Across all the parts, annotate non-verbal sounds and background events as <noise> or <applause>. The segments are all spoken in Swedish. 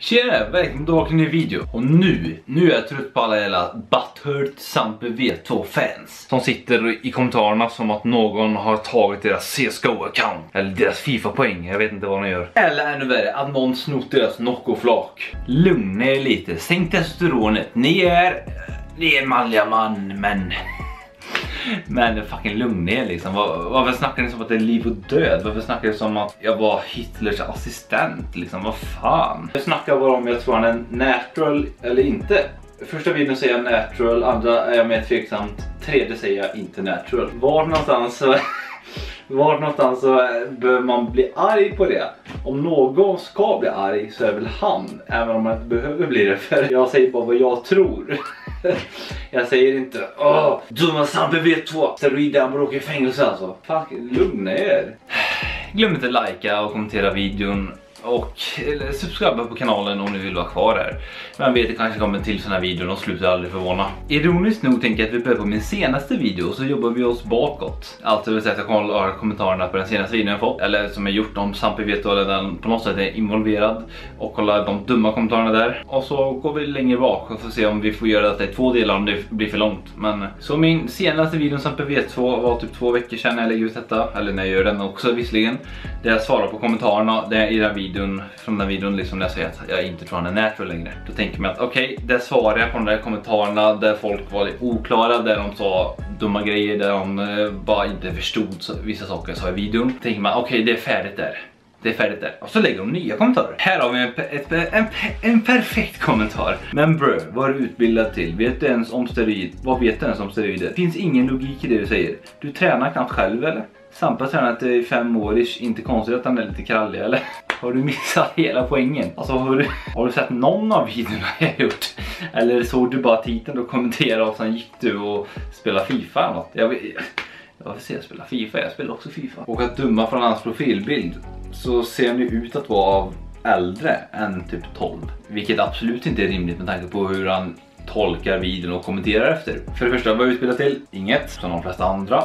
Tjena, välkommen tillbaka till en ny video. Och nu, nu är jag trött på alla jävla Butthurt Sampe V2-fans. Som sitter i kommentarerna som att någon har tagit deras CSGO-account. Eller deras FIFA-poäng, jag vet inte vad de gör. Eller ännu värre, att någon snott deras Nocco-flak. Lugna er lite, sänk testosteronet. Ni är, ni är manliga man, men... Men fucking lugna er liksom. Var, varför snackar ni som att det är liv och död? Varför snackar ni som att jag var Hitlers assistent liksom? Vad fan? Jag snackar bara om jag tror han är natural eller inte. Första videon säger jag natural, andra är jag mer tveksamt, tredje säger jag inte natural. Var någonstans <laughs> var någonstans så behöver man bli arg på det. Om någon ska bli arg så är väl han, även om man inte behöver bli det. <laughs> För jag säger bara vad jag tror. <laughs> jag säger inte åh, dumma Sampe vet två steroider, han borde i fängelse alltså. Fuck, lugna er. Glöm inte att likea och kommentera videon och subscriba på kanalen om ni vill vara kvar här. Vem vet, det kanske kommer till sådana här videor, de slutar aldrig förvåna. Ironiskt nog tänker jag att vi börjar på min senaste video så jobbar vi oss bakåt. Alltså vill säga att jag kollar kommentarerna på den senaste videon jag fått, eller som jag gjort om Sampi vet eller den på något sätt är involverad och kollar de dumma kommentarerna där. Och så går vi längre bak och får se om vi får göra detta i två delar om det blir för långt. Men så min senaste video Sampi vet 2 var typ två veckor sedan när jag lägger ut detta, eller när jag gör den också visserligen. Där jag svarar på kommentarerna, i den videon, från den videon liksom när jag säger att jag inte tror han är natural längre. Då tänker man att okej, okay, där svarar jag på de där kommentarerna där folk var lite oklara, där de sa dumma grejer, där de eh, bara inte förstod vissa saker jag sa i videon. Då tänker man okej, okay, det är färdigt där. Det är färdigt där. Och så lägger de nya kommentarer. Här har vi en, ett, en, en perfekt kommentar. Men bro, vad är du utbildad till? Vet du ens om steroid? Vad vet du ens om steroider? Finns ingen logik i det du säger. Du tränar knappt själv eller? Sampa har tränat i fem år, inte konstigt att han är lite krallig eller? Har du missat hela poängen? Alltså har du, har du sett någon av videorna jag gjort? Eller såg du bara titeln och kommenterade och sen gick du och spelade FIFA eller något? Jag, jag vill se jag spela FIFA, jag spelar också FIFA. Och att döma från hans profilbild så ser han ju ut att vara av äldre än typ 12. Vilket absolut inte är rimligt med tanke på hur han tolkar videon och kommenterar efter. För det första, vad jag utbildad till? Inget, som de flesta andra.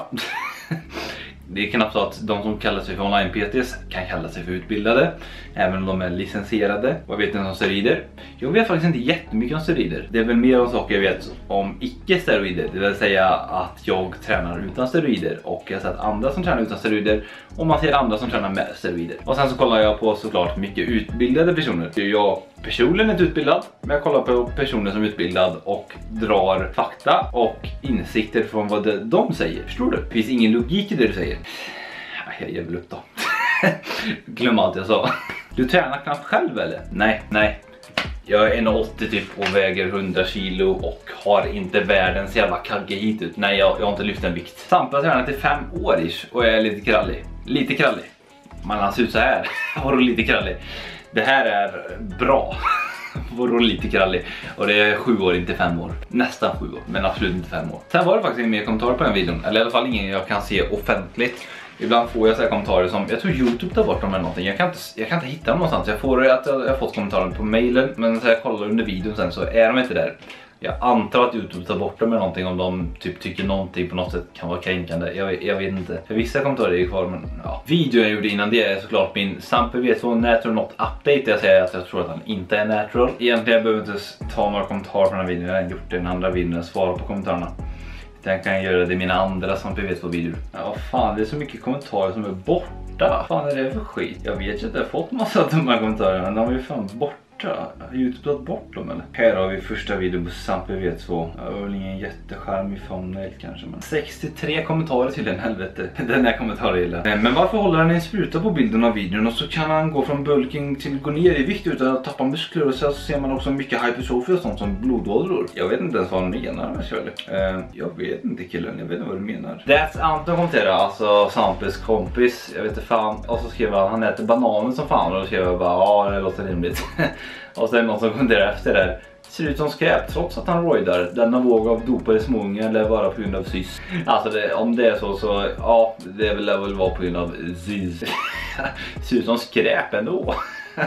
<laughs> Det är knappt så att de som kallar sig för online-PTs kan kalla sig för utbildade. Även om de är licensierade. Vad vet ni om steroider? Jag vet faktiskt inte jättemycket om steroider. Det är väl mer om saker jag vet om icke-steroider. Det vill säga att jag tränar utan steroider. Och jag har sett andra som tränar utan steroider. Och man ser andra som tränar med steroider. Och sen så kollar jag på såklart mycket utbildade personer. Jag personligen inte utbildad. Men jag kollar på personer som är utbildad och drar fakta och insikter från vad de säger. Förstår du? Det finns ingen logik i det du säger. Jag ger väl upp då. <laughs> Glöm allt jag sa. Du tränar knappt själv eller? Nej, nej. Jag är 1,80 typ och väger 100 kilo och har inte världens jävla kagge hit ut. Nej, jag, jag har inte lyft en vikt. Sampa har tränat i fem år ish och jag är lite krallig. Lite krallig. Man han ser ut så här. <laughs> Vadå lite krallig? Det här är bra. <laughs> Vadå lite krallig? Och det är sju år, inte fem år. Nästan sju år, men absolut inte fem år. Sen var det faktiskt ingen mer kommentarer på den videon. Eller i alla fall ingen jag kan se offentligt. Ibland får jag så kommentarer som, jag tror Youtube tar bort dem eller någonting. Jag kan inte, jag kan inte hitta dem någonstans. Jag får att jag, jag har fått kommentarer på mailen, men när jag kollar under videon sen så är de inte där. Jag antar att Youtube tar bort dem eller någonting om de typ tycker någonting på något sätt kan vara kränkande. Jag, jag vet inte. För vissa kommentarer är kvar men ja. Videon jag gjorde innan det är såklart min Sampe V2 Natural Not Update. Jag säger att jag tror att han inte är natural. Egentligen behöver jag inte ta några kommentarer på den här videon. Jag har gjort det i den andra videon. Jag svarar på kommentarerna. Jag kan göra det i mina andra Sampe V2 videor. Ja fan det är så mycket kommentarer som är borta. Vad fan är det för skit? Jag vet ju att jag har fått massa dumma kommentarer men de är ju fan borta borta? Har Youtube tagit typ bort dem eller? Här har vi första videon på Sampe V2. Det var väl ingen jättecharmig thumbnail kanske men 63 kommentarer till den helvete. <laughs> Den här kommentaren gillar eh, Men varför håller han en spruta på bilden av videon och så kan han gå från bulking till gå ner i vikt utan att tappa muskler och så ser man också mycket hypertrophy och sånt som blodådror. Jag vet inte ens vad han menar med uh, Jag vet inte killen, jag vet inte vad du menar. That's Anton kommenterar, alltså Sampes kompis. Jag vet inte fan. Och så skrev han, han äter bananer som fan och då skrev jag bara ja det låter rimligt. <laughs> Och sen någon som kommenterar efter där. Ser ut som skräp trots att han rojdar. Denna våg av dopade småungar lär vara på grund av sys. Alltså det, om det är så så ja, det lär väl vara på grund av sys. <laughs> Ser ut som skräp ändå. <laughs>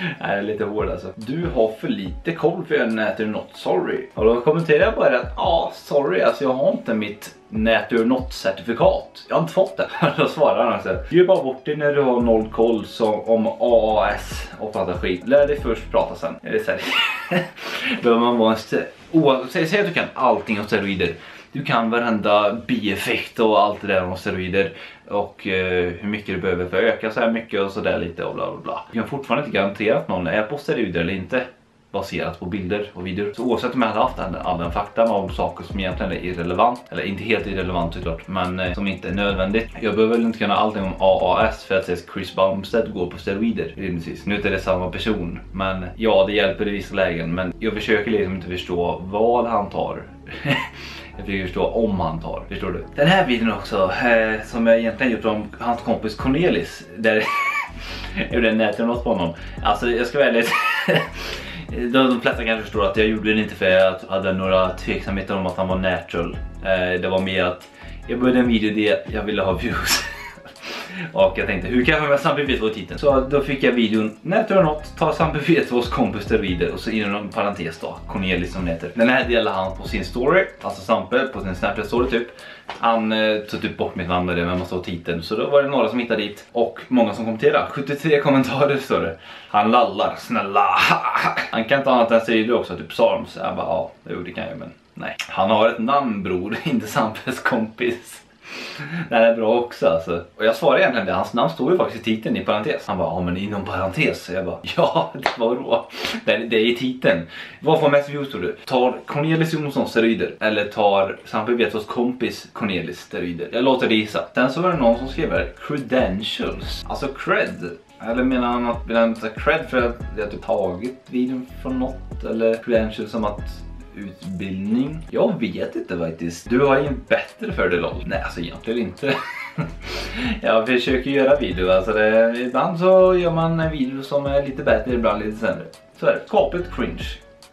Nej, det är lite hård alltså. Du har för lite koll för jag äter not sorry. Och då kommenterar jag bara att ja, sorry, alltså jag har inte mitt Net Not certifikat. Jag har inte fått det. <laughs> Då svarar han alltså. Ge bara bort det när du har noll koll så om AAS och prata skit. Lär dig först prata sen. Är det så <laughs> Behöver man vara en säg, säg att du kan allting om steroider. Du kan varenda bieffekt och allt det där om steroider och eh, hur mycket du behöver för att öka så här mycket och sådär lite och bla bla bla. Jag kan fortfarande inte garantera att någon är på steroider eller inte baserat på bilder och videor. Så oavsett om jag hade haft all den faktan om saker som egentligen är irrelevant, eller inte helt irrelevant såklart, men eh, som inte är nödvändigt. Jag behöver väl inte kunna allting om AAS för att säga att Chris Bumstead går på steroider rimligtvis. Nu är det samma person, men ja, det hjälper i vissa lägen. Men jag försöker liksom inte förstå vad han tar. <laughs> Jag försöker förstå om han tar. Förstår du? Den här videon också, eh, som jag egentligen gjort om hans kompis Cornelis. Där <laughs> jag gjorde en nätjournal på honom. Alltså jag ska välja De, <laughs> de flesta kanske förstår att jag gjorde det inte för att jag hade några tveksamheter om att han var natural. Eh, det var mer att jag började en video där jag ville ha views. <laughs> Och jag tänkte, hur kan jag få med Sampe V2 i titeln? Så då fick jag videon, när du har nått, ta Sampe V2s kompis där vidare och så inom parentes då, Cornelis som heter. Den här delar han på sin story, alltså Sampe på sin Snapchat story typ. Han eh, tog typ bort mitt namn med det men man såg titeln så då var det några som hittade dit och många som kommenterade. 73 kommentarer står det. Han lallar, snälla. <laughs> Han kan inte annat än säga det också, typ Sarms. Jag bara ja, det kan jag men nej. Han har ett namn bror, <laughs> inte Sampes kompis. Det är bra också alltså. Och jag svarade egentligen det, hans namn står ju faktiskt i titeln i parentes. Han bara, ja men inom parentes. Jag bara, <laughs> ja det var då. Det, det är i titeln. Vad får mest views tror du? Tar Cornelis Jonsson steroider? Eller tar Sampe Vetos kompis Cornelis steroider? Jag låter det gissa. Sen så var det någon som skrev här, credentials. Alltså cred. Eller menar han att, vill han ta cred för att jag typ tagit videon från något? Eller credentials som att utbildning? Jag vet inte faktiskt. Du har ju en bättre för det LOL. Nej, alltså egentligen inte. <laughs> jag försöker göra video. Alltså det, ibland så gör man en video som är lite bättre, ibland lite sämre. Så är det. Skapligt cringe.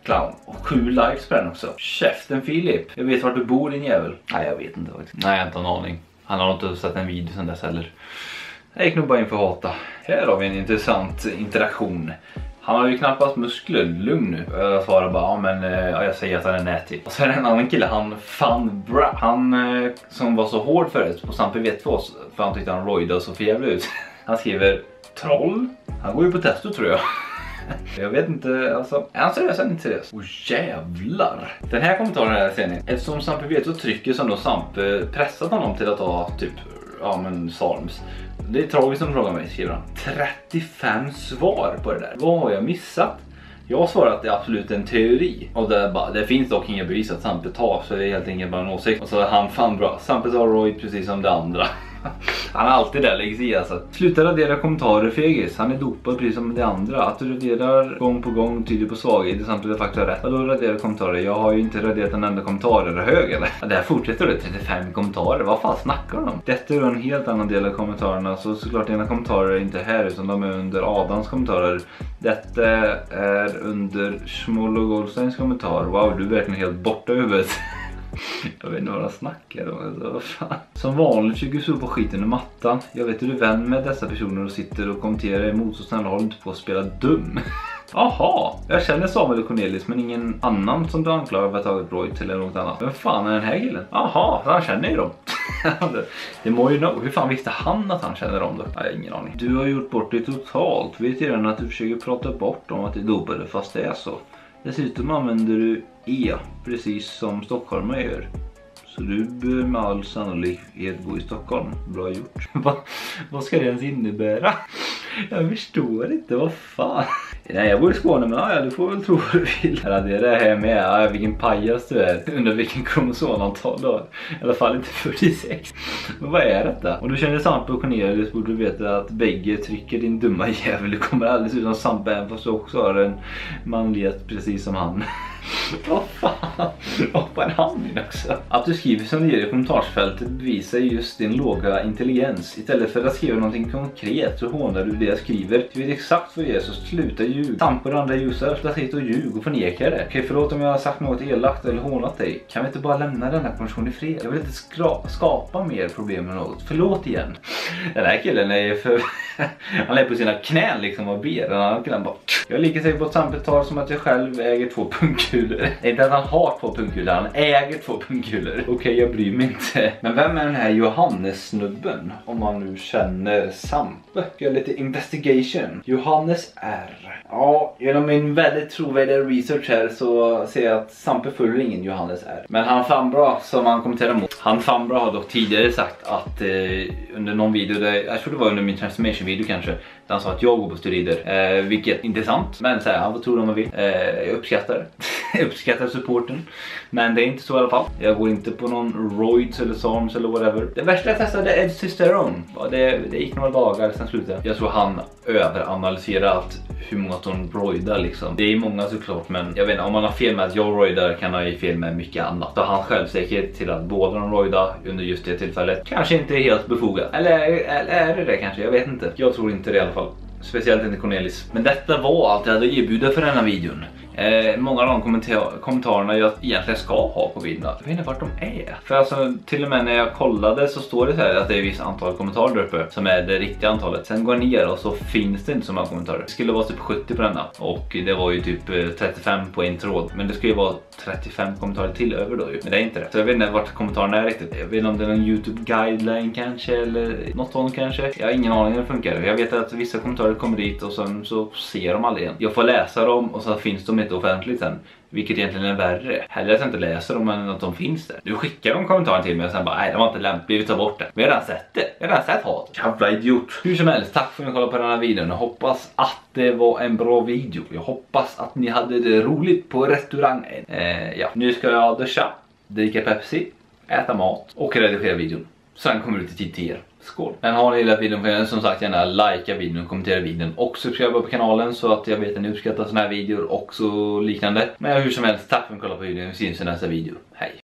Clown. Och sju likes på den också. Käften Filip. Jag vet vart du bor din jävel. Nej, jag vet inte faktiskt. Nej, jag har inte en aning. Han har inte sett en video sen dess heller. Jag gick nog bara in för att hata. Här har vi en intressant interaktion. Han har ju knappast muskler, lugn nu. Jag svarar bara, ja men eh, ja, jag säger att han är nätig. Och sen är det en annan kille, han Fan Bra. Han eh, som var så hård förut på Sampe V2 för han tyckte han rojdade så förjävlig ut. <laughs> Han skriver troll. Han går ju på testo tror jag. <laughs> Jag vet inte, alltså, är han seriös eller inte seriös? Åh oh, jävlar! Den här kommentaren här ser ni. Eftersom Sampe V2 trycker så har nog Sampe pressat honom till att ta typ, ja men Salms. Det är tragiskt som frågar mig, skriver han. 35 svar på det där. Vad har jag missat? Jag har svarat att det är absolut en teori. Och det, bara, det finns dock inga bevis att Sampe tar, så det är helt enkelt bara en åsikt. Och så är han fan bra. Sampe tar Roy precis som det andra. <laughs> Han är alltid där, lägger sig i alltså. Sluta radera kommentarer fegis. Han är dopad precis som de andra. Att du raderar gång på gång tyder på svaghet samtidigt faktiskt har rätt. Vadå radera kommentarer? Jag har ju inte raderat en enda kommentar. Är det hög eller? Ja, det här fortsätter det. 35 kommentarer. Vad fan snackar de om? Detta är en helt annan del av kommentarerna. Så såklart dina kommentarer är inte här utan de är under Adams kommentarer. Detta är under Smollo Goldsteins kommentar. Wow, du är verkligen helt borta i huvudet. <laughs> Jag vet inte vad de snackar om. Alltså, fan. Som vanligt försöker du sopa skiten i mattan. Jag vet att du är vän med dessa personer och sitter och kommenterar emot så snälla håll inte på att spela dum. <laughs> Jaha, jag känner Samuel och Cornelis men ingen annan som du anklagar för att ha tagit Broit eller något annat. Vem fan är den här killen? Jaha, han känner ju dem. <laughs> det må ju know. Hur fan visste han att han känner dem då? Jag har ingen aning. Du har gjort bort dig totalt. Vet redan att du försöker prata bort om att det är dopade fast det är så. Dessutom använder du E precis som stockholmare gör. Så du bör med all sannolikhet bo i Stockholm. Bra gjort. <laughs> vad ska det ens innebära? Jag förstår inte, vad fan. Nej jag bor i Skåne men ja, du får väl tro vad du vill. Ja, det är det här med, ja, vilken pajas du är. Undrar vilken kromosomantal du har. I alla fall inte 46. Men vad är detta? Om du känner Sampe och Cornelius borde du veta att bägge trycker din dumma jävel. Du kommer alldeles ut som Sampe även fast du också har en manlighet precis som han. Vad fan? Hoppa en hand in också. Att du skriver som du gör i kommentarsfältet bevisar just din låga intelligens. Istället för att skriva någonting konkret så hånar du det jag skriver. Du vet exakt vad det är så sluta ljug. Sampa och andra ljusar. sluta hit och ljug och förneka det. Okej förlåt om jag har sagt något elakt eller hånat dig. Kan vi inte bara lämna denna person i fred? Jag vill inte skapa mer problem med något. Förlåt igen. Den här killen är för... <laughs> han är på sina knän liksom och ber. Den andra killen bara... Jag är lika säker på ett samtal som att jag själv äger två pungkulor. Inte att han har två pungkulor, han äger två pungkulor. Okej, okay, jag bryr mig inte. Men vem är den här Johannes-snubben? Om man nu känner Sampe. Gör lite investigation. Johannes R. Ja, genom min väldigt trovärdiga research här så ser jag att Sampe följer ingen Johannes R. Men han fan bra som han kommenterar mot. Han fan bra har dock tidigare sagt att eh, under någon video, där, jag tror det var under min transformation video kanske, där han sa att jag går på steroider. Eh, vilket inte är sant, men så här, vad tror du om man vill. Eh, jag uppskattar det. <laughs> jag uppskattar supporten. Men det är inte så i alla fall. Jag går inte på någon roids eller SARMs eller whatever. Det värsta jag testade är Testosterone. Det, det gick några dagar, sen slutade jag. Jag tror han överanalyserat hur många som roidar liksom. Det är många såklart men jag vet inte, om man har fel med att jag roidar kan han ju fel med mycket annat. Så hans självsäkerhet till att båda de roida under just det tillfället kanske inte är helt befogad. Eller, eller är det det kanske? Jag vet inte. Jag tror inte det i alla fall. Speciellt inte Cornelis. Men detta var allt jag hade att erbjuda för denna videon. Eh, många av de kommentar kommentarerna jag egentligen ska ha på videon, jag vet inte vart de är. För alltså till och med när jag kollade så står det så här att det är visst antal kommentarer där uppe som är det riktiga antalet. Sen går jag ner och så finns det inte så många kommentarer. Det skulle vara typ 70 på denna och det var ju typ eh, 35 på en tråd. Men det ska ju vara 35 kommentarer till över då ju. Men det är inte det. Så jag vet inte vart kommentarerna är riktigt. Jag vet inte om det är någon YouTube guideline kanske eller något sånt kanske. Jag har ingen aning hur det funkar. Jag vet att vissa kommentarer kommer dit och sen så ser de aldrig igen. Jag får läsa dem och så finns de inte offentligt sen. Vilket egentligen är värre. Hellre att jag inte läser dem än att de finns där. Du skickar de kommentaren till mig och sen bara nej det var inte lämpligt, vi tar bort det. Vi har redan sett det. Vi har redan sett hat. Jävla idiot. Hur som helst, tack för att ni kollade på den här videon. Jag hoppas att det var en bra video. Jag hoppas att ni hade det roligt på restaurangen. Eh, ja, nu ska jag duscha, dricka Pepsi, äta mat och redigera videon. Sen kommer det till tid till er. Skål! Men har ni gillat videon får ni som sagt gärna likea videon, kommentera videon och subscriba på kanalen så att jag vet att ni uppskattar såna här videor och så liknande. Men hur som helst, tack för att ni kollade på videon. Vi syns i nästa video. Hej!